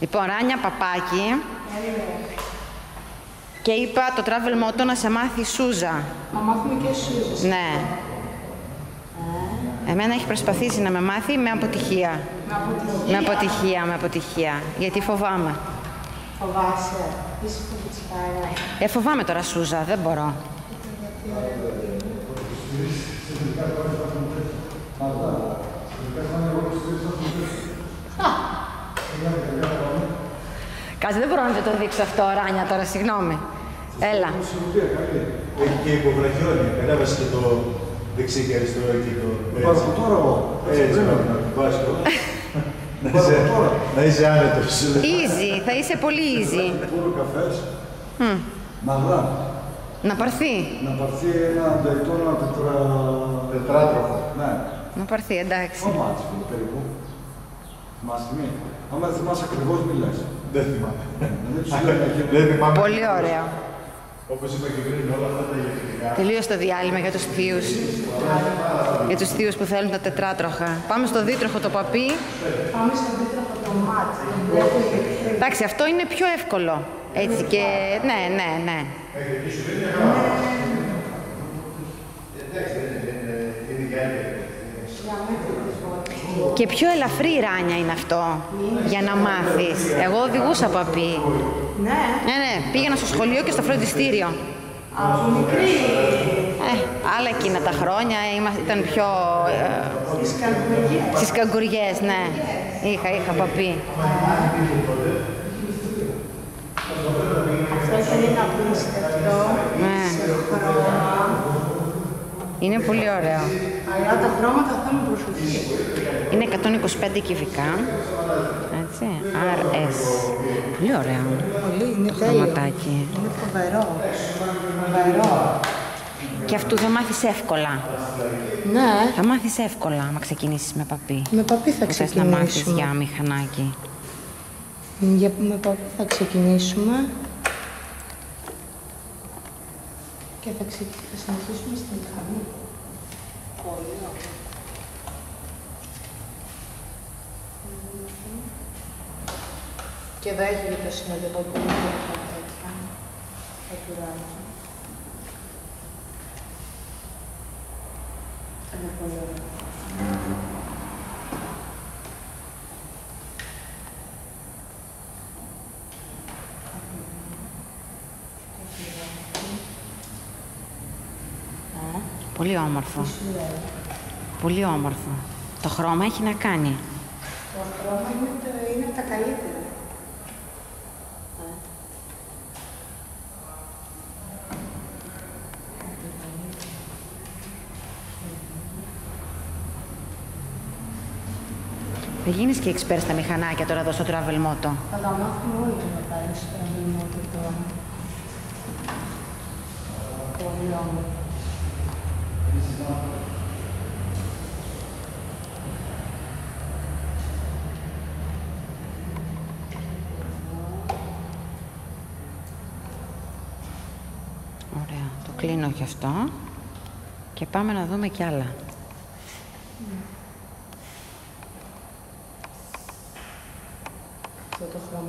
Λοιπόν, Ράνια Παπάκη. Και είπα το travel motto να σε μάθει η Σούζα. Να μάθουμε και Σούζα. Ναι. Εμένα έχει προσπαθήσει να με μάθει με αποτυχία. Με αποτυχία. Με αποτυχία, με αποτυχία. Γιατί φοβάμαι. Φοβάσαι. Είσαι φοβητσικάρα. Ε, φοβάμαι τώρα Σούζα, δεν μπορώ. Κάτσε, δεν μπορώ να το δείξω αυτό, Ράνια, τώρα, συγγνώμη. Έλα. Έχει και υποβραχιόνια. Κατέβασε και το δεξί και αριστερό εκεί το. Πάρω τώρα εγώ. Έτσι, να κουμπάς το. Να είσαι, να είσαι άνετος. Easy, θα είσαι πολύ easy. Πούρο καφές. Μμ. Να γράφει. Να πάρθει. Να πάρθει ένα νταϊτόνα τετρα... Τετράτροφο. Ναι. Να πάρθει, εντάξει. Όμα της φίλε, περίπου. Θυμάσαι μη. Άμα δεν θυμάσαι ακριβώς μιλάς. Δεν θυμάμαι. Δεν τους λένε εκεί. Δεν θυμάμαι. Πολύ ωραίο. Όπως είπα και πριν, όλα αυτά τα ιατρικά. Τελείωσε το διάλειμμα για τους θείους. Για τους θείους που θέλουν τα τετράτροχα. Πάμε στο δίτροχο το παπί. Πάμε στο δίτρο από το μάτι. Βλέπω γιατί Εντάξει, αυτό είναι πιο εύκολο. Έτσι και... Ναι, ναι, ναι. Και πιο ελαφρύ ράνια είναι αυτό για να μάθεις. Εγώ οδηγούσα παπί. Ναι, Ναι, ναι, πήγαινα στο σχολείο και στο φροντιστήριο. από μικρή. Ε, άλλα εκείνα τα χρόνια είμα- ήταν πιο... Ε, Τις καρδιές. στις καγκουριές, ναι. Είχα, είχα παπί. Αυτό ήταν ένα απίστευτο. Ναι. Σε χρώμα. Είναι πολύ ωραίο. Αλλά τα χρώματα θέλουν προσοχή. Είναι 125 κυβικά. Έτσι. RS. Πολύ ωραίο. Πολύ, είναι Το τέλειο. χρωματάκι. Είναι φοβερό. Φοβερό. Και αυτού θα μάθεις εύκολα. Ναι, Θα μάθεις εύκολα άμα ξεκινήσεις με παπί. με παπί θα Που θες να μάθεις για ξεκινήσουμε. μηχανάκι. Για, με παπί θα ξεκινήσουμε. Και θα, ξε... θα συνεχίσουμε στη μηχανή. Πολύ ωραία. Και εδώ έχει και το συνοδευτικό που είναι τέτοια. Τα τουράκια. Είναι πολύ ωραία. Πολύ όμορφο. Πολύ όμορφο. Το χρώμα έχει να κάνει. Το χρώμα είναι, τα- είναι τα καλύτερα. Θα γίνεις και expert στα μηχανάκια τώρα εδώ στο Travel Moto. Θα τα μάθουμε όλοι μετά στο τραγουδιμότο τώρα. Πολύ όμορφο. Ωραία, το κλείνω και αυτό και πάμε να δούμε κι άλλα. Αυτό.